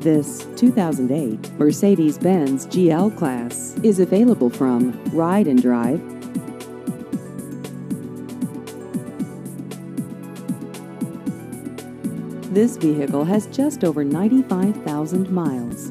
This 2008 Mercedes-Benz GL Class is available from Ride and Drive. This vehicle has just over 95,000 miles.